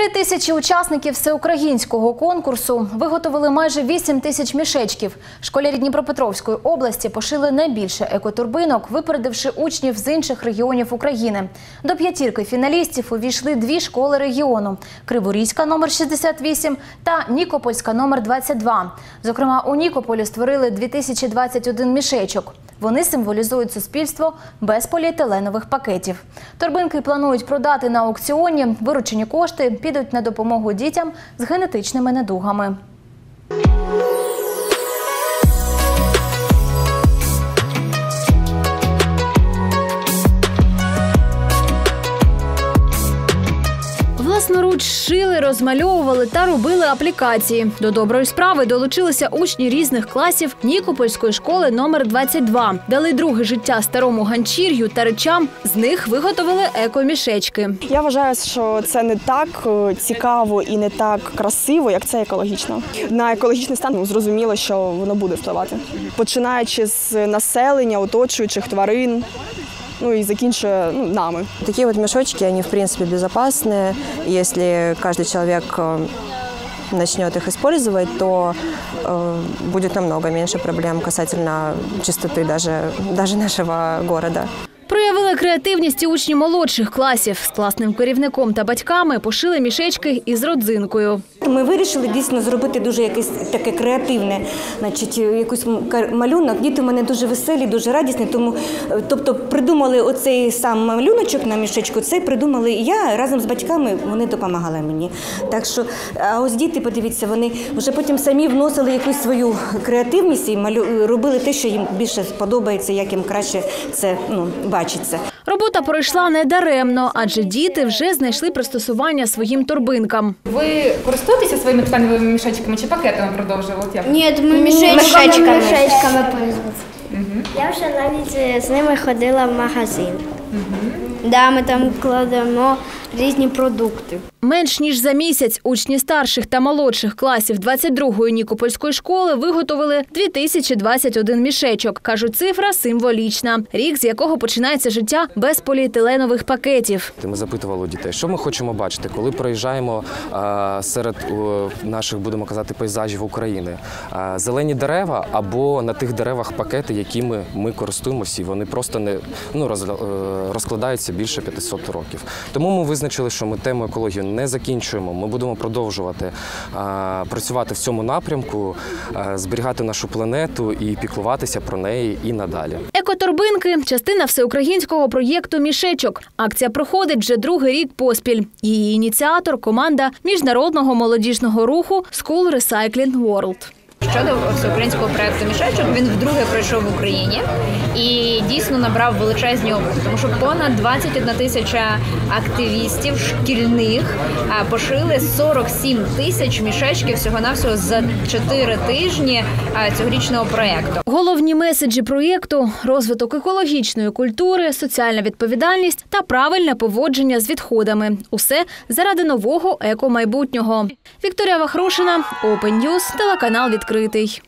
Три тисячі учасників всеукраїнського конкурсу виготовили майже 8 тисяч мішечків. Школярі Дніпропетровської області пошили найбільше екотурбинок, випередивши учнів з інших регіонів України. До п'ятірки фіналістів увійшли дві школи регіону: Криворізька номер 68 та Нікопольська номер 22. Зокрема, у Нікополі створили 2021 мішечок. Вони символізують суспільство без поліетиленових пакетів. Торбинки планують продати на аукціоні. Виручені кошти підуть на допомогу дітям з генетичними недугами. Власноруч шили, розмальовували та робили аплікації. До доброї справи долучилися учні різних класів Нікопольської школи номер 22. Дали друге життя старому ганчір'ю та речам. З них виготовили екомішечки. Я вважаю, що це не так е, цікаво і не так красиво, як це екологічно. На екологічний стан ну, зрозуміло, що воно буде впливати. Починаючи з населення, оточуючих тварин, ну і закінчує ну, нами. Такие вот мешочки, они в принципе безопасные. Если каждый человек э, начнет их использовать, то э, будет намного меньше проблем касательно чистоты даже, даже нашего города. Проявили креативність і учні молодших класів. З класним керівником та батьками пошили мішечки із родзинкою. Ми вирішили дійсно зробити дуже якесь таке креативне, значить, якийсь малюнок. Діти в мене дуже веселі, дуже радісні. Тому, е, тобто, придумали оцей сам малюночок на мішечку. Це придумали і я разом з батьками. Вони допомагали мені. Так що, а ось діти, подивіться, вони вже потім самі вносили якусь свою креативність і малю робили те, що їм більше сподобається, як їм краще це ну бачиться. Робота пройшла недаремно, адже діти вже знайшли пристосування своїм торбинкам. Ви користуєтеся своїми тканевими мішечками чи пакетами продовжували? Ні, ми мішечками. мішечками пользуватися. Я вже навіть е, з ними ходила в магазин. Да, ми там кладемо різні продукти. Менш ніж за місяць учні старших та молодших класів 22-ї Нікопольської школи виготовили 2021 мішечок. Кажуть, цифра символічна. Рік, з якого починається життя без поліетиленових пакетів. Ми запитували дітей, що ми хочемо бачити, коли проїжджаємо серед наших, будемо казати, пейзажів України. Зелені дерева або на тих деревах пакети, якими ми користуємося, і вони просто не ну, розгля- е, розкладаються більше 500 років. Тому ми визначили, що ми тему екології не закінчуємо. Ми будемо продовжувати працювати в цьому напрямку, зберігати нашу планету і піклуватися про неї і надалі. Екоторбинки частина всеукраїнського проєкту Мішечок. Акція проходить вже другий рік поспіль. Її ініціатор команда міжнародного молодіжного руху School Recycling World. Щодо всеукраїнського проекту мішечок, він вдруге пройшов в Україні і дійсно набрав величезні оберти, тому що понад 21 тисяча активістів шкільних пошили 47 тисяч мішечків всього навсього за 4 тижні цьогорічного проекту. Головні меседжі проєкту розвиток екологічної культури, соціальна відповідальність та правильне поводження з відходами. Усе заради нового екомайбутнього. Вікторія Вахрушина, Open News, телеканал відкритий.